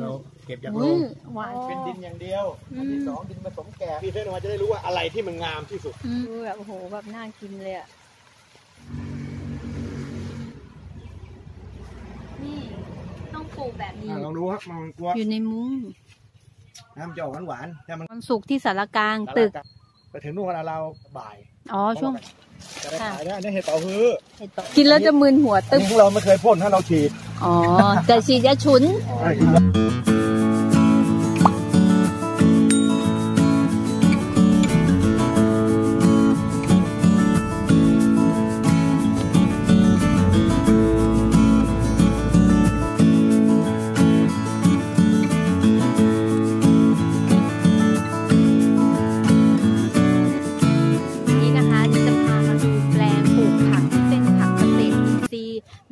เราเก็บจากโรอุ้ยงหวานเป็นดินอย่างเดียวอืมอันที่สองดินผสมแกะพี่เส้นออกมาจะได้รู้ว่าอะไรที่มันงามที่สุดอืมดูแบบโอ้โหแบบน่ากินเลยอะนี่ต้องปลูกแบบนี้อะลองดูครับมันกลัวอยู่ในมุ้งน้ำจะออกหวานๆถ้ามันวันศุกร์ที่สารกลางตึกไปถึงนู่นกันเราบ่ายอ๋อช่วงจะได้ขายได้อันนี้เห็ดเป่าฮื้อกินแล้วจะมึนหัวอัตึนบนี้ของเราไม่เคยพ่นถ้าเราฉีด อ๋อแต่ฉีดยาฉุน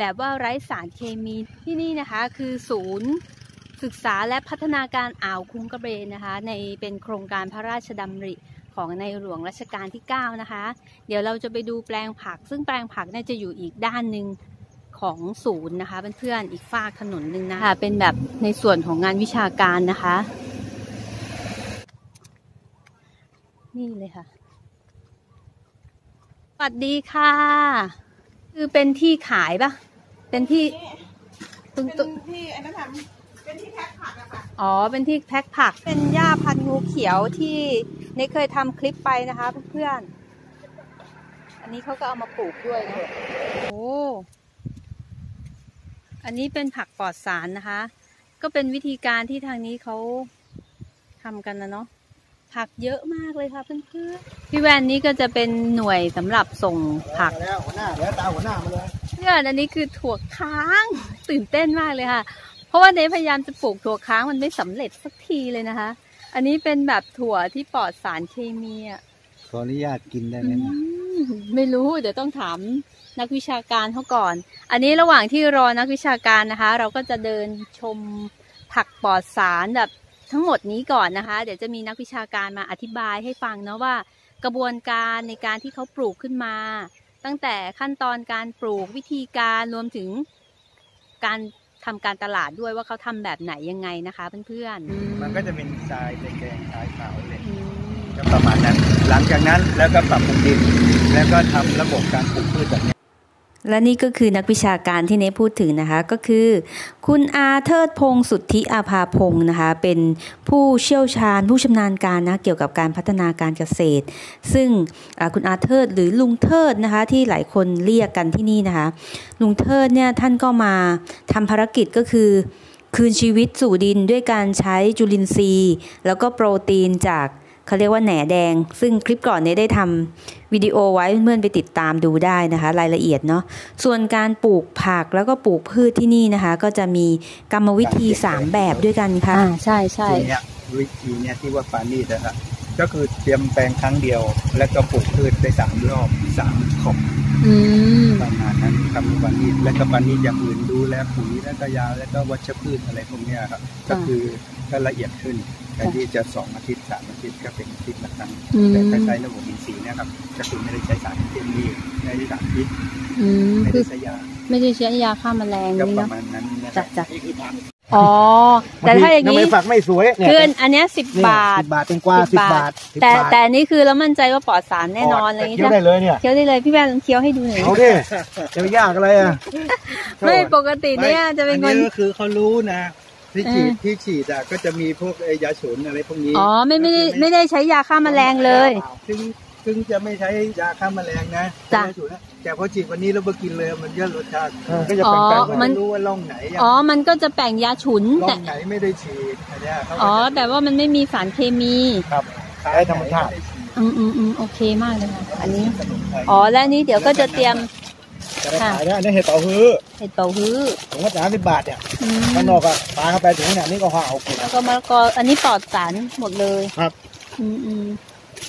แบบว่าไร้สารเคมีที่นี่นะคะ คือศูนย์ศึกษาและพัฒนาการอ่าวคุ้งกระเบนนะคะ ในเป็นโครงการพระราชดำริของในหลวงรัชกาลที่ 9 นะคะ เดี๋ยวเราจะไปดูแปลงผัก ซึ่งแปลงผักเนี่ยจะอยู่อีกด้านหนึ่งของศูนย์นะคะเพื่อนๆอีกฝากถนนหนึ่งนะคะเป็นแบบในส่วนของงานวิชาการนะคะ นี่เลยค่ะสวัสดีค่ะ คือเป็นที่ขายปะ เป็นที่ตึงเป็นตึงที่ไอ้นั่นทำเป็นที่แพ็คผักอะค่ะอ๋อ เป็นที่แพ็คผัก เป็นหญ้าพันธุ์งูเขียวที่เนยเคยทำคลิปไปนะคะเพื่อนๆอันนี้เขาก็เอามาปลูกด้วยนะโอ้อันนี้เป็นผักปลอดสารนะคะ ก็เป็นวิธีการที่ทางนี้เขาทำกันนะเนาะผักเยอะมากเลยค่ะเพื่อนๆพี่แวนนี่ก็จะเป็นหน่วยสำหรับส่งผัก มาแล้วหัวหน้าเดี๋ยวตามหัวหน้ามาเลย เพื่อนอันนี้คือถั่วค้างตื่นเต้นมากเลยค่ะ เพราะว่าเนยพยายามจะปลูกถั่วค้างมันไม่สำเร็จสักทีเลยนะคะ อันนี้เป็นแบบถั่วที่ปลอดสารเคมีอะขออนุญาตกินได้อืมไม่รู้เดี๋ยวต้องถามนักวิชาการเขาก่อน อันนี้ระหว่างที่รอนักวิชาการนะคะ เราก็จะเดินชมผักปลอดสารแบบทั้งหมดนี้ก่อนนะคะ เดี๋ยวจะมีนักวิชาการมาอธิบายให้ฟังนะว่า กระบวนการในการที่เขาปลูกขึ้นมา ตั้งแต่ขั้นตอนการปลูกวิธีการรวมถึงการทำการตลาดด้วยว่าเขาทำแบบไหนยังไงนะคะเพื่อนๆมันก็จะเป็นทรายแดงๆทรายขาวเลยอืมก็ประมาณนั้น หลังจากนั้นแล้วก็ปรับปรุงดิน แล้วก็ทำระบบการปลูกพืชแบบนี้ และนี่ก็คือนักวิชาการที่เนพูดถึงนะคะ ก็คือ คุณอาเทิดพงศ์สุทธิอาภาพงศ์นะคะ เป็นผู้เชี่ยวชาญผู้ชำนาญการนะเกี่ยวกับการพัฒนาการเกษตร ซึ่งคุณอาเทิดหรือลุงเทิดนะคะ ที่หลายคนเรียกกันที่นี่นะคะ ลุงเทิดเนี่ยท่านก็มาทำภารกิจก็คือคืนชีวิตสู่ดินด้วยการใช้จุลินทรีย์ แล้วก็โปรตีนจาก เขาเรียกว่าแหน่แดง ซึ่งคลิปก่อนเนี้ได้ทำวิดีโอไว้เพื่อนๆไปติดตามดูได้นะคะ รายละเอียดเนาะส่วนการปลูกผักแล้วก็ปลูกพืชที่นี่นะคะ ก็จะมีกรรมวิธี 3 แบบด้วยกันค่ะใช่ใช่ทีเนี้ยวิธีเนี้ยที่ว่าปานีดนะครับก็คือเตรียมแปลงครั้งเดียว แล้วก็ปลูกพืชได้สามรอบสามขอบอืมประมาณนั้นทำปานีดแล้วก็ปานีดอย่างอื่นดูแลปุ๋ยแล้วก็ยาแล้วก็วัชพืชอะไรพวกเนี้ยครับก็คือก็ละเอียดขึ้น แทนที่จะสองอาทิตย์สามอาทิตย์ก็เป็นอาทิตย์ละครั้งอืมแต่ถ้าใช้ระบบอินทรีย์เนี่ยครับก็คือไม่ได้ใช้สารเคมีไม่ได้สารพิษอืมไม่คืได้อใช้ยาไม่ได้ใช้ยาฆ่าแมลงก็นี่ประเนาะมาณนั้นนะคจ้ะรับจ้ะนี่คือผักอ๋อ แต่ถ้าอย่างทำนี้ไมฝักไม่สวยเนี่ยคืออันเนี้ยสิบบาทสิบบาทเป็นกว่าสิบบาท10แต่บาทแต่อันนี่คือเรามั่นใจว่าปลอดสารแน่นอนอะไรอย่างเคี้งี้ยวใช่ได้เลยเนี่ยเคี้ยวได้เลยพี่แวนลองเคี้ยวให้ดูหน่อยเอาดิจะไปยากอะไรอะไม่ปกติเนี่ยจะเป็นคนอัก็คือเขารู้นะ ที่ฉีดเออที่ฉีดอะก็จะมีพวกไอ้ยาฉุนอะไรพวกนี้อ๋อไม่ไม่ได้ไม่ได้ใช้ยาฆ่าแมลงเลยซึ่งซึ่งจะไม่ใช้ยาฆ่าแมลงนะจ้ะยาฉุนนะแต่พอฉีดวันนี้เราไปกินเลยมันเยอะรสชาติอ่าก็จะอ๋อแปลงก็มันไม่รู้ว่าร่องไหนอะอ๋อมันก็จะแบ่งยาฉุนร่อแต่งไหนไม่ได้ฉีดอันเนี้ยเขาก็อ๋อจะแต่ว่ามันไม่มีสารเคมีครับใช้ธรรมชาติอืมอืมอืมโอเคมากเลยค่ะอันนี้สมุนไพรอ๋อและอันนี้เดี๋ยวก็จะเตรียม จะได้ขายได้อันนี้เห็ดเป่าฮื้อเห็ดเป่าฮื้อถุงละสามสิบบาทเนี่ยอืมข้างนอกอะปลาเข้าไปถึงเนี่ยนี่ก็ห่อเอากินแล้วก็มะละกออันนี้ปลอดสารหมดเลยครับ อืมอืม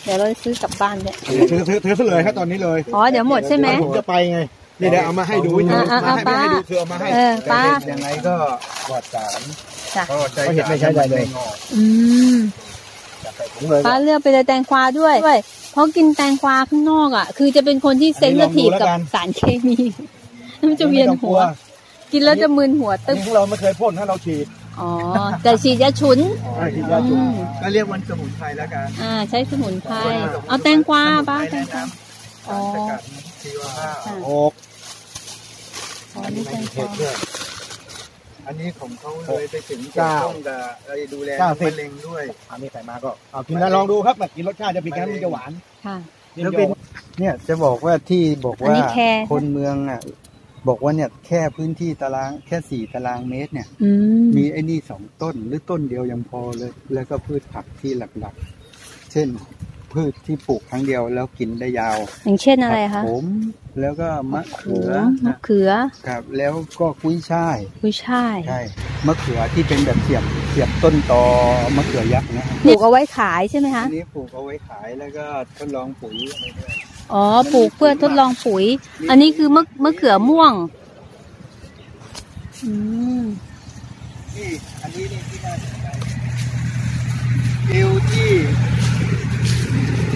เดี๋ยวเราซื้อกลับบ้านด้วยถือถือถือซะเลยครับตอนนี้เลยอ๋อเดี๋ยวหมดใช่ไหมผมจะไปไงนี่เดี๋ยวเอามาให้ดูอ่าอ่าอ่ามาให้ป้าให้ดูคือเอามาให้เออแต่ป้าเห็ดยังไงก็ปลอดสารจ้ะก็ใช้เห็ดไม่ใช้ใดเลยอืมจะ ใส่ถุงเลยป้าเลือกไปเลยแตงกวาด้วยด้วย เพราะกินแตงกวาข้างนอกอะ คือจะเป็นคนที่เซนซิทีฟกับสารเคมีมันจะเวียนหัว กินแล้วจะมึนหัวอันตึ๊บนี้ของเราไม่เคยพ่นถ้าเราฉีดอ๋อ แต่ฉีดยาฉุนอ่าที่ว่าจุอืมก็เรียกวันสมุนไพรแล้วกัน อ่า ใช้สมุนไพร เอาแตงกวาป้าแตงกวาอ๋อสกัดชีวภาพค่ะโอ้อ๋อนี่แตงกวา อันนี้ของเขาเลยไปถึงเก้าต้องกับไอ้ดูแลเก้าสิบมะเร็งด้วยอันนี้ใส่มาก็เอากินแล้วลองดูครับแบบกินรสชาติจะเป็นไงมันจะหวานค่ะแล้วเป็นเนี่ยจะบอกว่าที่บอกอันว่านี้แคร์คนเมืองอะบอกว่าเนี่ยแค่พื้นที่ตารางแค่สี่ตารางเมตรเนี่ยอืมมีไอ้นี่สองต้นหรือต้นเดียวยังพอเลย แล้วก็พืชผักที่หลักๆ เช่น พืชที่ปลูกครั้งเดียวแล้วกินได้ยาวอย่างเช่นอะไรผัคะกผมแล้วก็มะเขือมะเขือครับแล้วก็กุ้ยช่ายกุ้ยช่ายใช่มะเขือที่เป็นแบบเสียบเสียบต้นตอมะเขือยักษ์นะครับปลูกเอาไว้ขายใช่ไหมคะอันนี้ปลูกเอาไว้ขายแล้วก็ทดลองปุ๋ยอะไรด้วยอ๋อปลูกเพื่อทดลองปุ๋ย อันนี้คือมะมะเขือม่วงอืมนี่อันนี้นี่ที่น่าสนใจเอลที่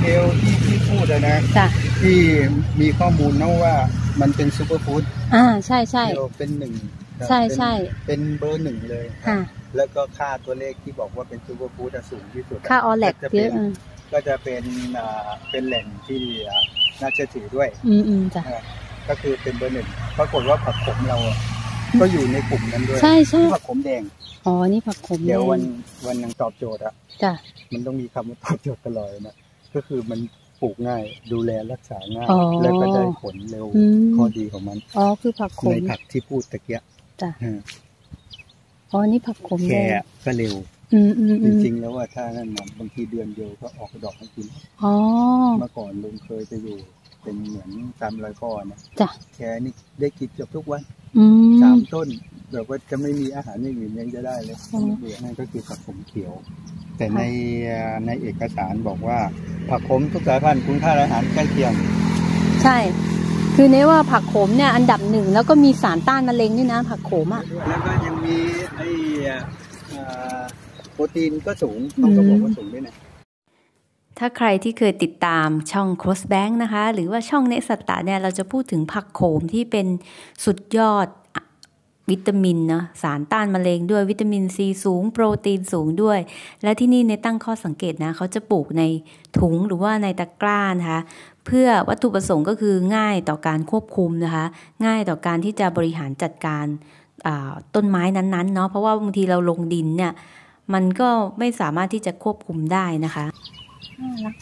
เอลที่ที่พูดอะนะ จ้ะที่มีข้อมูลนะว่ามันเป็นซูเปอร์ฟู้ดอ่าใช่ใช่เอลเป็นหนึ่งครับใช่ใช่เป็นเป็นเบอร์หนึ่งเลย ค่ะ แล้วก็ค่าตัวเลขที่บอกว่าเป็นซูเปอร์ฟู้ดอะสูงที่สุดค่าออแลกจะเยป็อะนอะก็จะเป็นอ่าเป็นแหล่งที่อ่าน่าเชื่อถือด้วยอืมอืมจ้ะก็คือเป็นเบอร์หนึ่งปรากฏว่าผักขมเราอะก็อยู่ในกลุ่มนั้นด้วยใช่ใช่ ผักขมแดง อ๋อ นี่ผักขมเดี๋ยววันแดงวันหนึงตอบโจทย์อะจ้ะ มันต้องมีคำว่าตอบโจทย์ตลอดนะ ก็คือมันปลูกง่ายดูแลรักษาง่าย อ๋อแล้วก็ได้ผลเร็วอืม ข้อดีของมัน อ๋อคือผักขในมผักที่พูดตะเกียจ้ะเอออ๋อนี่ผักขมแคแดงร์ก็เร็ว อืมอืมจอืมริงๆแล้วว่าถ้านั่นนะบางทีเดือนเดียวก็ออกดอกให้กิน อ๋อ เมื่อก่อนลุงเคยไปอยู่ เป็นเหมือนตามรอยพ่อนะจ้ะ แคร์นี่ได้กินเกือบทุกวันอืมสามต้น แบบว่าจะไม่มีอาหารอย่างอื่นยังจะได้เลยอ๋อเบื่อนั่นก็คือผักขมเขียว แต่ในในเอกสารบอกว่า ผักขมทุกสายพันธุ์คุณค่าอาหารใกล้เคียง ใช่ คือเนว่าผักขมเนี่ยอันดับหนึ่งแล้วก็มีสารต้านมะเร็งด้วยนะผักขมอะแล้วก็ยังมีไอ้อ่าโปรตีนก็สูงเขาก็บอกว่าสูงด้วยนะถ้าใครที่เคยติดตามช่อง Crossbank นะคะ หรือว่าช่องเนสตาเนี่ยเราจะพูดถึงผักโขมที่เป็นสุดยอดอะ วิตามินเนาะสารต้านมะเร็งด้วยวิตามินซีสูง โปรตีนสูงด้วย และที่นี่ในตั้งข้อสังเกตนะเขาจะปลูกในถุงหรือว่าในตะกร้านะคะเพื่อวัตถุประสงค์ก็คือง่ายต่อการควบคุมนะคะ ง่ายต่อการที่จะบริหารจัดการต้นไม้นั้นๆเนาะเพราะว่าบางทีเราลงดินเนี่ยมันก็ไม่สามารถที่จะควบคุมได้นะคะน่ารัก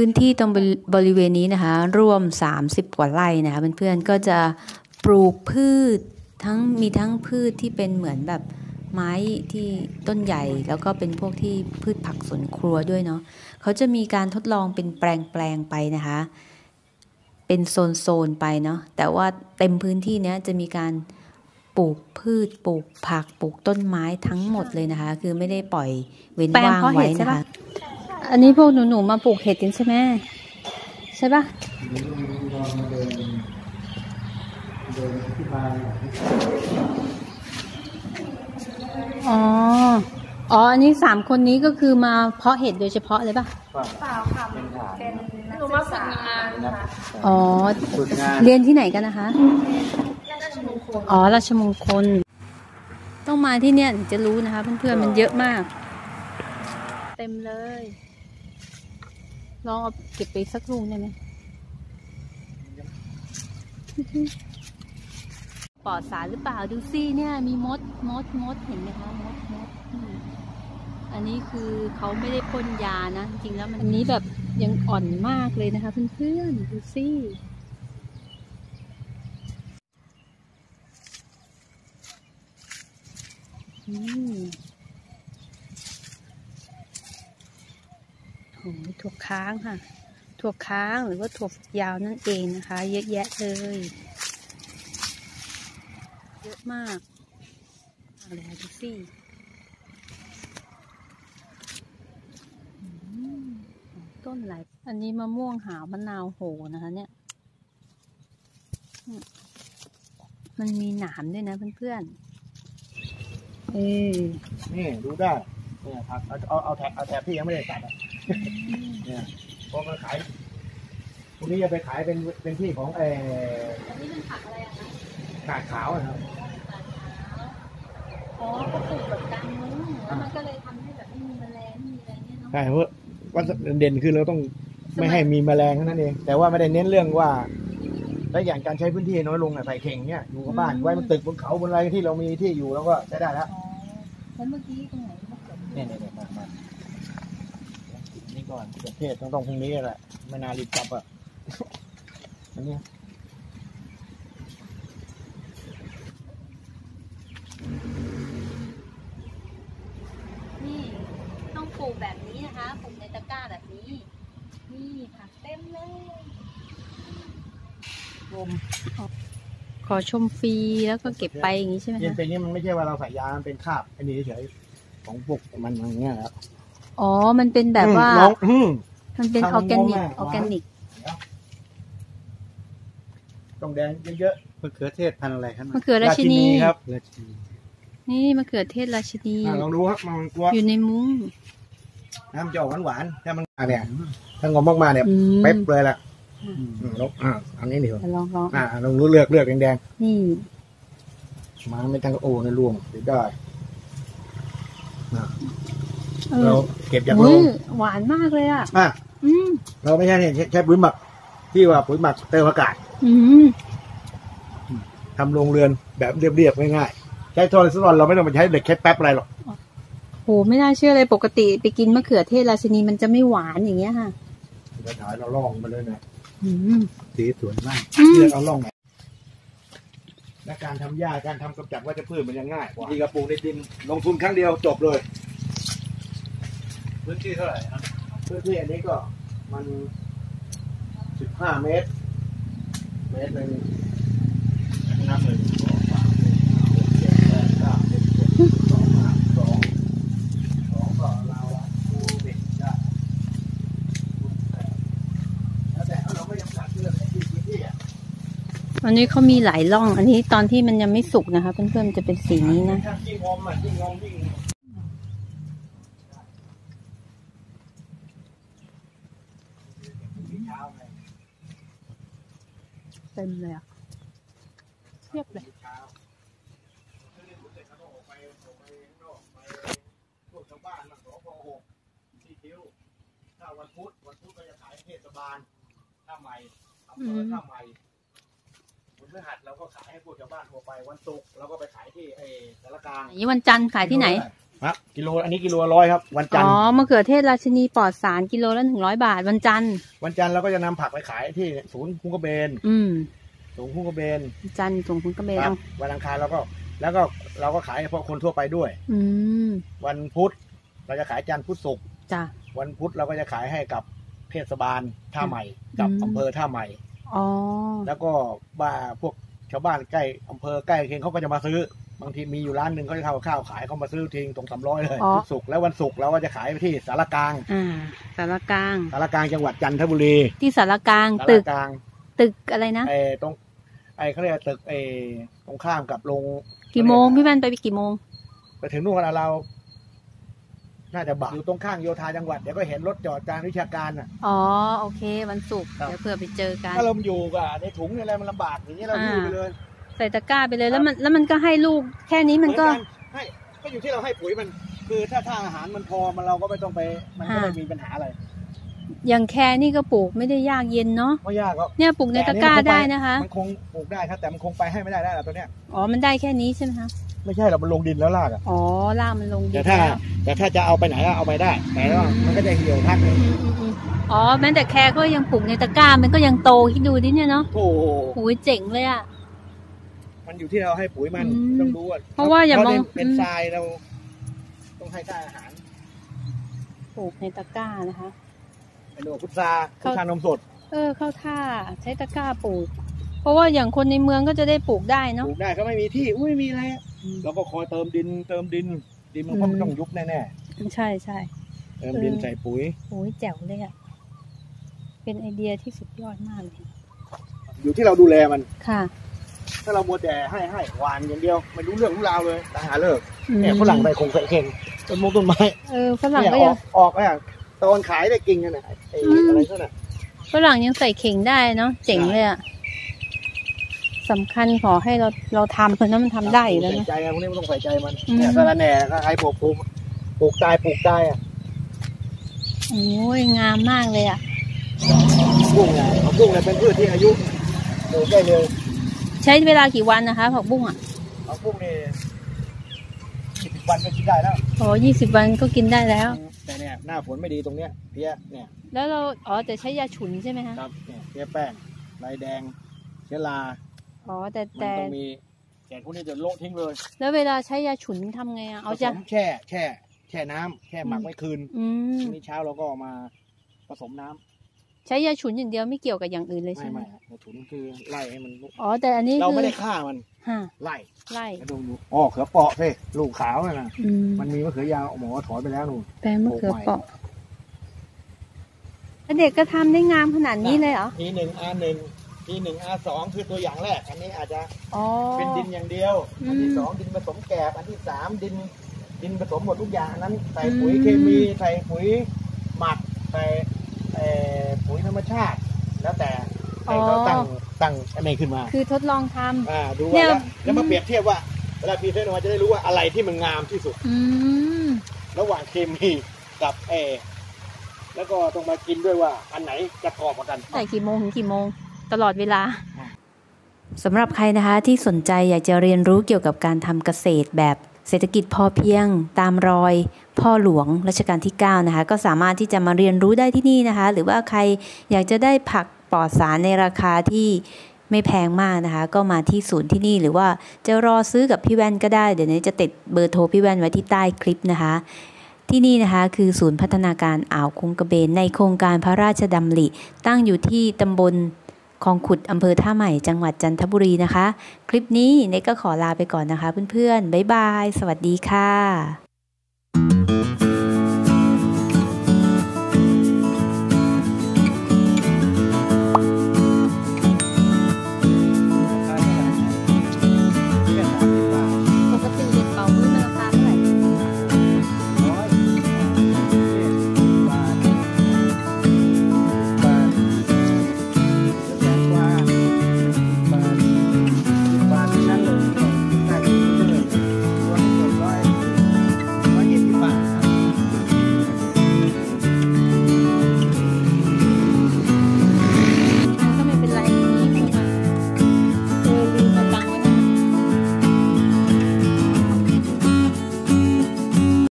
พื้นที่ตรงบริเวณนี้นะคะ รวม 30 กว่าไร่นะคะเพื่อนๆก็จะปลูกพืชทั้งมีทั้งพืชที่เป็นเหมือนแบบไม้ที่ต้นใหญ่ แล้วก็เป็นพวกที่พืชผักสวนครัวด้วยเนาะเขาจะมีการทดลองเป็นแปลงๆไปนะคะ เป็นโซนๆไปเนาะแต่ว่าเต็มพื้นที่เนี้ยจะมีการปลูกพืชปลูกผักปลูกต้นไม้ทั้งหมดเลยนะคะ คือไม่ได้ปล่อยเว้นว่างไว้นะคะ อันนี้พวกหนูๆมาปลูกเห็ดกันใช่ไหมใช่ปะอ๋อ อ๋อ อันนี้สามคนนี้ก็คือมาเพาะเห็ดโดยเฉพาะเลยปะหนูมาฝึกงานค่ะอ๋อฝึกงานเรียนที่ไหนกันนะคะอ๋อ ราชมงคล ต้องมาที่เนี่ยถึงจะรู้นะคะ เพื่อนๆ มันเยอะมาก เต็มเลย ลองเอาเก็บไปสักลูกได้ไหมปลอดสารหรือเปล่าดูสิเนี่ย มีมดมดมดเห็นไหมคะมดมดอันนี้คือเขาไม่ได้พ่นยานะ จริงแล้วมันอันนี้แบบยังอ่อนมากเลยนะคะ เพื่อนๆดูสิอืมโอ้ย ถั่วค้างค่ะ ถั่วค้างหรือว่าถั่วฝักยาวนั่นเองนะคะ เยอะแยะเลย เยอะมากเอาเลยดูสิต้นไหลอันนี้มะม่วงหาวมะนาวโหนะคะเนี่ย มันมีหนามด้วยนะเพื่อนๆเออนี่ดูได้เนี่ยครับเอาเอาเอาแถบเอาแถบที่ยังไม่ได้ตัดอะ เนี่ยพอมาขายพวกนี้จะไปขายเป็นเป็นที่ของเอออันนี้เป็นผักอะไรอะคะกาดขาวอะครับ อ๋อเขาปลูกแบบกลางมุ้งแล้วมันก็เลยทำให้แบบไม่มีแมลงไม่มีอะไรเนี่ยเนาะใช่เพราะว่าเด่นคือเราต้องไม่ให้มีแมลงเท่านั้นเอง แต่ว่าไม่ได้เน้นเรื่องว่า และอย่างการใช้พื้นที่น้อยลงอะใส่เข่งเนี่ยอยู่กับบ้านไว้บนตึกบนเขาบนอะไรที่เรามีที่อยู่แล้วก็ใช้ได้แล้วอ๋อแล้วเมื่อกี้ตรงไหนมะเขือเทเนี่ยศเนี่ยเนี่ยมามานี่ ก่อนประเทศต้องต้องพรุ่งนี้แหละ ไม่นารีบกลับอะ อันนี้นี่ต้องปลูกแบบนี้นะคะปลูกในตะกร้าแบบนี้ นี่ผักเต็มเลยรวมขอชมฟรีแล้วก็เก็บไปอย่างนี้ใช่ไหมเย็นคะ เป็นนี่มันไม่ใช่ว่าเราใส่ยา มันเป็นคราบอันนี้เฉยๆของพวกมันอย่างเงี้ยครับ อ๋อ มันเป็นแบบว่า น้องอืม มันเป็นอทำอร์แกนิกงงมาก ออร์แกนิก ต้องแดงเยอะมะเขือเทศพันธุ์อะไรครับมะเขือราชินี ครับราชินีนี่มะเขือเทศราชินี อะลองดูครับมันกลัวอยู่ในมุ้ง น้ำจะออกหวานๆถ้ามันอะเนี่ยถ้างอมมากๆเนี่ยอืม เป๊บเลยล่ะอืมอืมลองอ่าอันนี้ดีกว่าลองลองอ่าลองเลือกเลือกแดงนี่ ๆมาไม่ตั้งโอ้ในรวงเดี๋ยวได้ เอเราอเก็บจากโรอุ้ยงหวานมากเลยอะ อะอืม เราไม่ใช่เนี่ยใช้ใช้ปุ๋ยหมัก ที่ว่าปุ๋ยหมักเติมอากาศอืม ทำโรงเรือนแบบเรียบๆง่ายๆใช้โทรลิสรอนเราไม่ต้องไปใช้เหล็กแค่แป๊บอะไรหรอกโห ไม่น่าเชื่อเลยปกติไปกินมะเขือเทศราชินีมันจะไม่หวานอย่างเงี้ยค่ะ เราถ่ายเราล่องมาเลยนะอืม สีสวยมากอืมเลือกเอาล่องไหนและการทำหญ้าการทำกำจัดวัชพืชมันยังง่ายกว่าที่กระปลูกในดินลงทุนครั้งเดียวจบเลย พื้นที่เท่าไหร่ครับพื้นที่อันนี้ก็มันสิบห้าเมตร เมตรหนึ่งนับหนึ่งสองสามสี่ห้าหกเจ็ดแปดเก้าสิบสิบเอ็ดสิบสองห้าสองสองก็เราอะคูณสิบได้คูณแปดแล้วแต่เราไม่จำกัดเรื่องในที่พื้นที่อะอันนี้เขามีหลายร่อง อันนี้ตอนที่มันยังไม่สุกนะคะ เพื่อนๆจะเป็นสีนี้นะถ้ายิ่งงอมอะยิ่งงอมยิ่งเช้าไง เต็มเลยอะเทียบเลยเช้าคือเรียนรู้เสร็จแล้วก็ออกไปออกไปข้างนอกไปพวกชาวบ้านมาสพหกที่คิ้วถ้าวันพุธวันพุธก็จะขายเทศบาลท่าใหม่อำเภอท่าใหม่วันพฤหัสเราก็ขายให้พวกชาวบ้านทั่วไปวันศุกร์เราก็ไปขายที่ไอ้สารกลางอันนี้วันจันทร์ขายที่ไหน ครับกิโลอันนี้กิโลละร้อยครับ วันจันทอ๋อร์มะเขือเทศราชินีปลอดสารกิโลละหนึ่งร้อยบาทวันจันทร์วันจันทร์เราก็จะนำผักไปขายที่ศูนย์คุ้งกระเบนอืมศูนย์คุ้งกระเบนวันจันทร์ส่งคุณกระเบนครัเอาบวันอังคารเราก็แล้วก็เราก็ขายให้พวกคนทั่วไปด้วย อืมวันพุธเราจะขายจันทร์พุธศุกร์จ้ะ วันพุธเราก็จะขายให้กับเทศบาลท่าใหม่ กับอืม อำเภอท่าใหม่ อ๋อแล้วก็ว่าพวกชาวบ้านใกล้อำเภอใกล้เคียงเขาก็จะมาซื้อ บางทีมีอยู่ร้านหนึ่งเขาจะเข้าข้าวขายเขามาซื้อทิ้งตรงสามร้อยเลยอ๋อพุธศุกร์แล้ววันศุกร์เราก็จะขายไปที่สารกลางอ่าสารกลาง สารกลางจังหวัดจันทบุรีที่สารกลางสารตึกกลางตึกอะไรนะไอ้ตรงไอ้เขาเรียกว่าตึกไอ้ตรงข้ามกับโรงกี่โมงพี่แว่นไปกี่โมง ไปถึงนู่นเรา น่าจะบักอยู่ตรงข้างโยธาจังหวัดเดี๋ยวก็เห็นรถจอดการวิชาการอะ อ๋อโอเค วันศุกร์ครับ เดี๋ยวเผื่อไปเจอกัน ถ้าเราอยู่กับในถุงเนี่ยอะไรมันลำบากอย่างนี้เราอยู่ไปเลย ใส่ตะกร้าไปเลยแล้วมันแล้วมันก็ให้ลูกแค่นี้มันก็เหอให้ก็อยู่ที่เราให้ปุ๋ยมัน คือถ้าถ้าอาหารมันพอมันเราก็ไม่ต้องไปมันก็ไม่อ่ามีมีปัญหาอะไรอย่างแครนี่ก็ปลูกไม่ได้ยากเย็นเนาะไม่ยากก็เนี่ยปลูกในตะกร้าได้นะคะมันคงปลูกได้ครับแต่มันคงไปให้ไม่ได้แล้วล่ะตัวเนี้ยอ๋อมันได้แค่นี้ใช่ไหมคะไม่ใช่เรามันลงดินแล้วลากอะอ๋อล่ากมันลงดิแต่นถ้าแล้วแต่ถ้าจะเอาไปไหนก็เอาไปได้แต่ว่ามันก็จะเหี่ยวพักหนึงอืมอืมอืมอ๋อแม้แต่แครก็ยังปลูกในตะกร้ามันก็ยังโตคิดดูดิเนี่ยเนาะโอ้โหโอ้ยเจ๋งเลยอะ มันอยู่ที่เราให้ปุ๋ยมันอืมต้องดูว่าเพราะว่าอย่ามองเป็นอืมทรายเรา ต้องให้ได้อาหารปลูกในตะกร้านะคะ ไอ้หนูพุทราเขาพุทรานมสดเออเข้าท่าใช้ตะกร้าปลูก เพราะว่าอย่างคนในเมืองก็จะได้ปลูกได้ปเนาะ ลูกได้ก็ไม่มีที่อุ้ยไม่มีอะไรอะเราก็คอยเติมดิน เติมดิน ดินมันก็อืม ไม่ต้องยุบแน่ใช่ใช่ ๆเติมดินเออ ใส่ปุ๋ย โอ้ยแจ๋วเลยอะเป็นไอเดียที่สุดยอดมากเลย อยู่ที่เราดูแลมัน ค่ะ ถ้าเรามัวแต่ให้ให้หวานอย่างเดียวไม่รู้เรื่องรู้ราวเลยตายหาเลิกอืมเนี่ยฝรั่งใส่คงใส่เข่งต้นมงต้นไม้เออฝรั่งเนี่ยก็อยัองกออกเนี่ยตอนขายได้กิ่งกันน่ะไอ้อืมอะไรนั่นน่ะฝรั่งยังใส่เข่งได้เนาะเจ๋งเลยอะสำคัญขอให้เราเราทำเพราะนั้นมันทำได้อยู่แล้วใส่นะใจอะพวกนี้มันต้องใส่ใจมันอืมเนี่ยสาระแหน่ก็ใครปลูกปลูกปลูกตายปลูกตายอะโอ้ยงามมากเลยอะกุ้งไงเอากุ้งเนี่ยเป็นพืชที่อายุปลูกได้เร็วใช้เวลากี่วันนะคะผักบุ้งอะเอากุ้งนี่ยี่สิบวันก็กินได้แล้วโอ้ยี่สิบวันก็กินได้แล้ว แต่เนี่ยหน้าฝนไม่ดีตรงเนี้ยเพี้ยเนี่ย แล้วเราอ๋อแต่ใช้ยาฉุนใช่ไหมคะครับเนี่ยเพี้ยแป้งลายแดงเชื้อราอ๋อแต่มันแต่ต้องมีแกะพวกนี้จะโละทิ้งเลย แล้วเวลาใช้ยาฉุนทำไงอะเอาผจะสมแช่แช่แช่น้ำแช่หมักไว้คืนอืมพรุ่งนี้เช้าเราก็เอามาผสมน้ำ ใช้ยาฉุนอย่างเดียวไม่เกี่ยวกับอย่างอื่นเลยไม่ใช่ไหมไม่เราถุนคือไล่ให้มันอ๋อแต่อันนี้เราคือไม่ได้ฆ่ามันฮะไล่ไล่กระดูดูอ๋อเขือเปาะสิลูกขาวน่ะนะอืมมันมีมะเขือยาวหมอถอนไปแล้วนู่น แปลงมะเขือเปราะแล้วเด็กก็ทำได้งามขนาดนี้เลยเหรอทีหนึ่งอาหนึ่งทีหนึ่งอาสองคือตัวอย่างแรก อันนี้อาจจะอ๋อ เป็นดินอย่างเดียว อืมอันที่สองดินผสมแกบอันที่สามดิน ดินผสมหมดทุกอย่างอันนั้น ใส่อืมปุ๋ยเคมีใส่ปุ๋ยหมักใส่เอ่อปุ๋ยธรรมชาติ แล้วแต่ให้เขา ตั้งตั้งอันนี้ขึ้นมาคือทดลองทำ อ่าดูเนี่ว่าย แล้วแล้วมาเปรียบเทียบว่าเวลาพรีเซนต์ออกมาจะได้รู้ว่าอะไรที่มันงามที่สุด อืม ระหว่างเคมีกับเออแล้วก็ต้องมากินด้วยว่าอันไหนจะกรอบกว่ากันใส่กี่โมงถึงกี่โมงตลอดเวลา สำหรับใครนะคะที่สนใจอยากจะเรียนรู้เกี่ยวกับการทำเกษตรแบบเศรษฐกิจพอเพียง ตามรอย พ่อหลวงรัชกาลที่ 9 นะคะ ก็สามารถที่จะมาเรียนรู้ได้ที่นี่นะคะ หรือว่าใครอยากจะได้ผัก ปลอดสารในราคาที่ไม่แพงมากนะคะ ก็มาที่ศูนย์ที่นี่หรือว่าจะรอซื้อกับพี่แว่นก็ได้ เดี๋ยวนี้จะติดเบอร์โทรพี่แว่นไว้ที่ใต้คลิปนะคะ ที่นี่นะคะคือศูนย์พัฒนาการอ่าวคุ้งกระเบน ในโครงการพระราชดำริ ตั้งอยู่ที่ตำบลคลองขุดอำเภอท่าใหม่จังหวัดจันทบุรีนะคะ คลิปนี้เนกก็ขอลาไปก่อนนะคะเพื่อนๆบ๊ายบาย สวัสดีค่ะ